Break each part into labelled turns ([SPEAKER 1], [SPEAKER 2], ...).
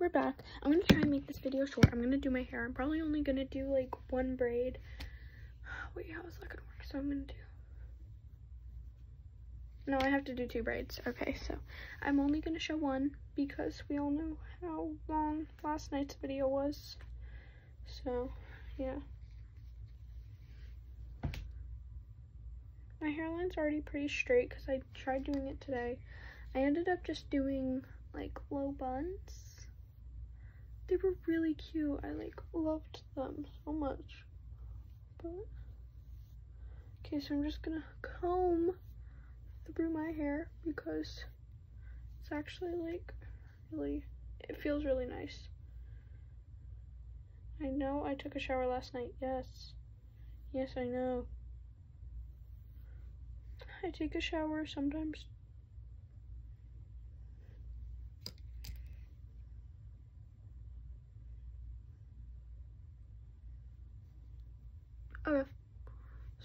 [SPEAKER 1] We're back. I'm gonna try and make this video short. I'm gonna do my hair. I'm probably only gonna do like one braid. Wait, how is that gonna work? So I'm gonna do. No, I have to do two braids. Okay, so I'm only gonna show one because we all know how long last night's video was. So, yeah. My hairline's already pretty straight because I tried doing it today. I ended up just doing like low buns. They were really cute. I like loved them so much. But okay, so I'm just gonna comb through my hair because it's actually like really it feels really nice. I know I took a shower last night. Yes. Yes, I know. I take a shower sometimes Okay,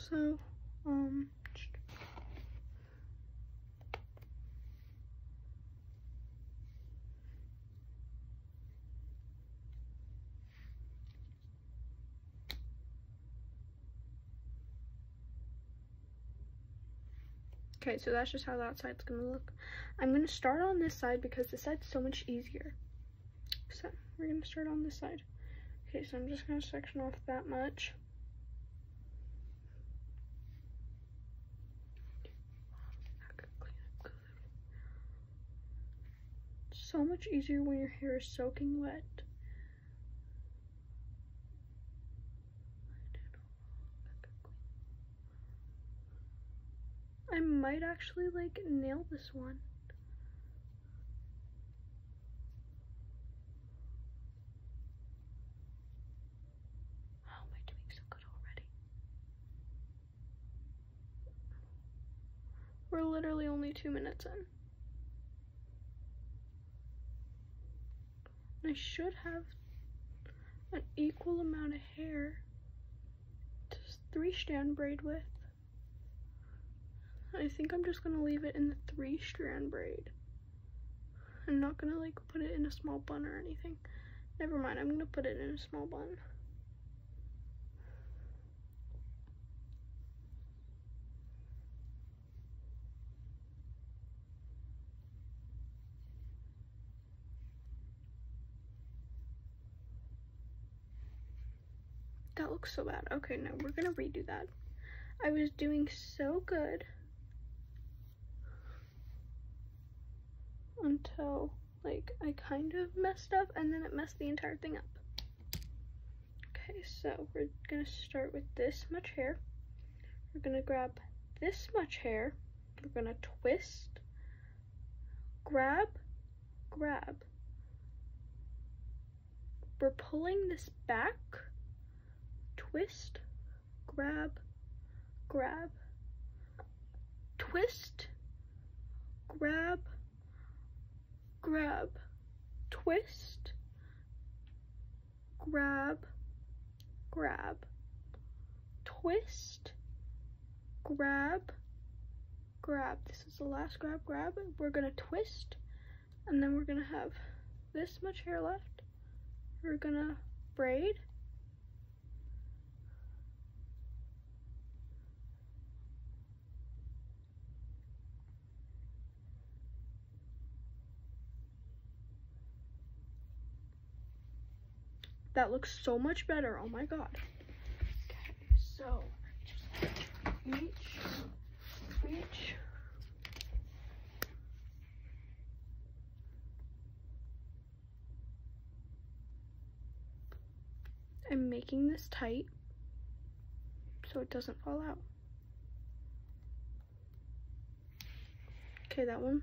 [SPEAKER 1] so, um, Okay, so that's just how that side's gonna look. I'm gonna start on this side because this side's so much easier. So, we're gonna start on this side. Okay, so I'm just gonna section off that much. So much easier when your hair is soaking wet. I might actually like nail this one. Oh, How am I doing so good already? We're literally only two minutes in. I should have an equal amount of hair to three strand braid with. I think I'm just gonna leave it in the three strand braid. I'm not gonna like put it in a small bun or anything. Never mind, I'm gonna put it in a small bun. That looks so bad. Okay, no, we're gonna redo that. I was doing so good until like I kind of messed up and then it messed the entire thing up. Okay, so we're gonna start with this much hair. We're gonna grab this much hair. We're gonna twist, grab, grab. We're pulling this back twist, grab, grab, twist, grab, grab, twist, grab, grab, twist, grab, grab. This is the last grab, grab. We're gonna twist, and then we're gonna have this much hair left. We're gonna braid, That looks so much better. Oh my god. Okay, so each, each. I'm making this tight so it doesn't fall out. Okay, that one.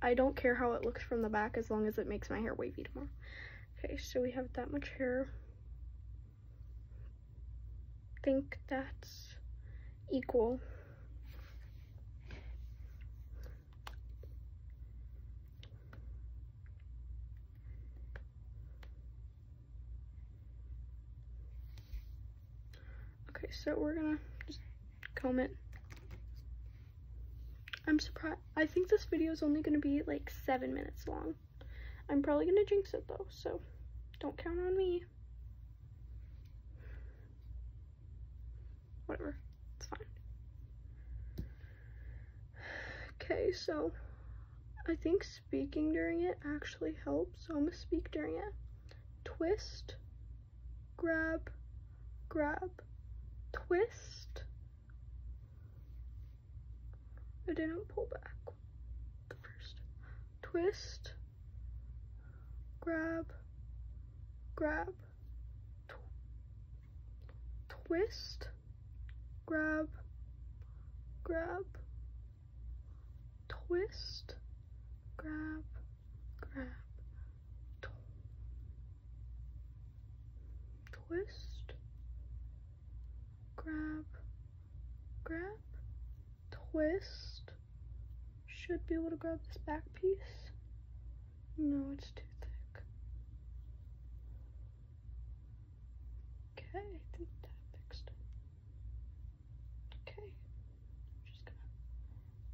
[SPEAKER 1] I don't care how it looks from the back as long as it makes my hair wavy tomorrow. Okay, so we have that much hair. I think that's equal. Okay, so we're gonna just comb it. I'm surprised. I think this video is only gonna be like seven minutes long. I'm probably gonna jinx it though, so don't count on me. Whatever, it's fine. Okay, so I think speaking during it actually helps, so I'm gonna speak during it. Twist, grab, grab, twist. I didn't pull back the first. Twist, grab, grab, tw twist, grab, grab, twist, grab, grab, tw twist, grab, grab, twist. Should be able to grab this back piece. No, it's too Okay, I think that fixed it. Okay, I'm just gonna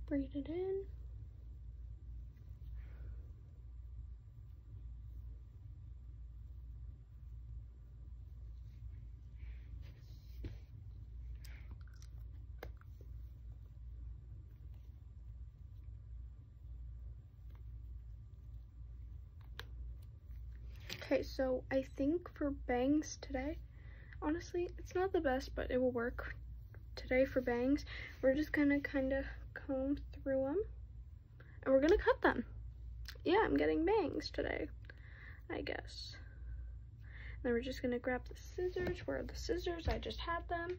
[SPEAKER 1] braid it in. Okay, so I think for bangs today, honestly, it's not the best, but it will work today for bangs. We're just gonna kind of comb through them and we're gonna cut them. Yeah, I'm getting bangs today, I guess. Then we're just gonna grab the scissors. Where are the scissors? I just had them.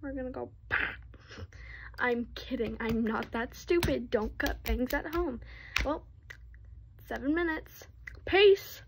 [SPEAKER 1] We're gonna go. I'm kidding. I'm not that stupid. Don't cut bangs at home. Well, seven minutes. Peace.